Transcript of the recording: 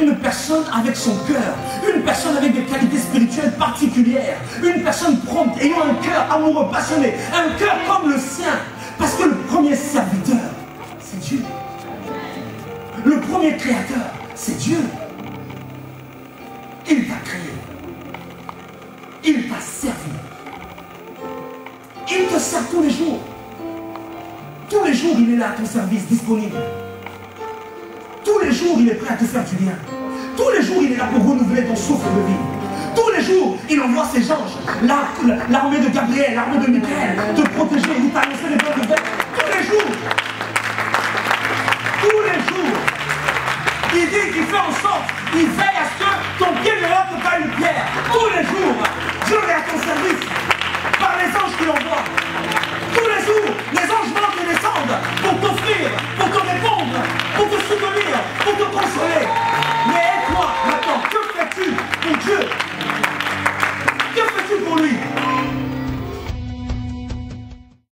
une personne avec son cœur, une personne avec des qualités spirituelles particulières, une personne prompte, ayant un cœur amoureux, passionné, un cœur comme le sien. Parce que le premier serviteur, c'est Dieu. Le premier créateur, c'est Dieu. Il t'a créé. Il t'a servi. Il te sert tous les jours. Tous les jours, il est là à ton service, disponible. Tous les jours, il est prêt à te faire du bien. Tous les jours, il est là pour renouveler ton souffle de vie. Tous les jours, il envoie ses anges, l'armée de Gabriel, l'armée de Michael, te protéger, il t'annoncer les bonnes nouvelles. Tous les jours. Tous les jours. Il dit qu'il fait en sorte, il veille à ce que ton pied ne rentre pas une pierre. Tous les jours, Dieu est à ton service você!